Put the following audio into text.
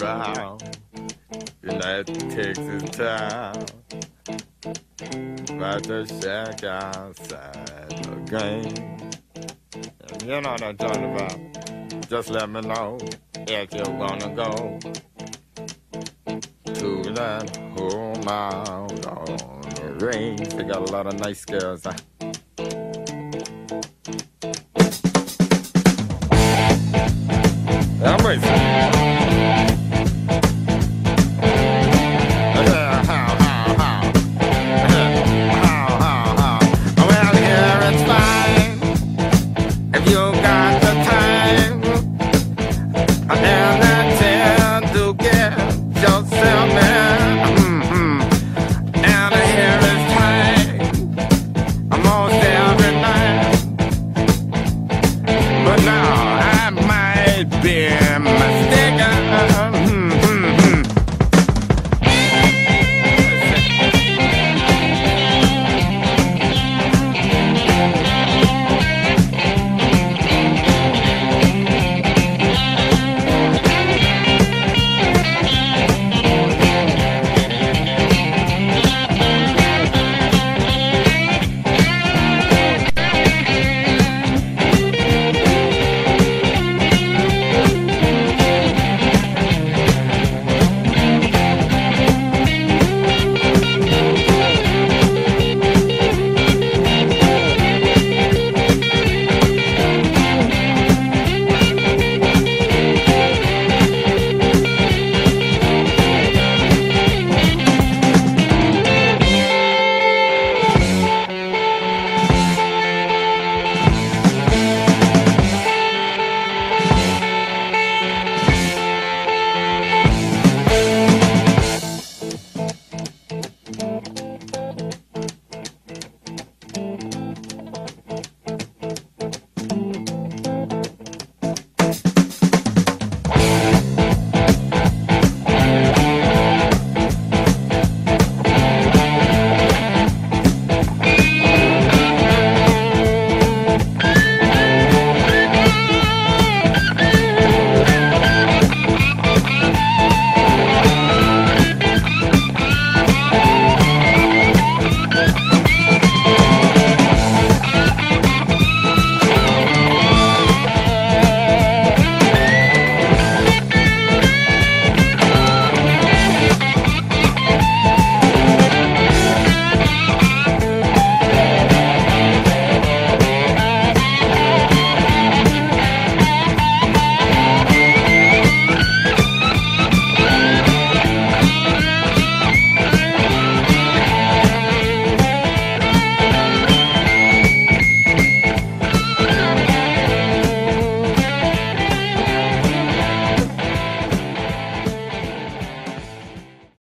round. United Texas town. About to shack outside the game. And You know what I'm talking about. Just let me know if you wanna go to that home out on the range. They got a lot of nice girls. Huh? memories. Uh, well, here it's fine if you got the time mm-hmm. and the to yourself almost every night, but now.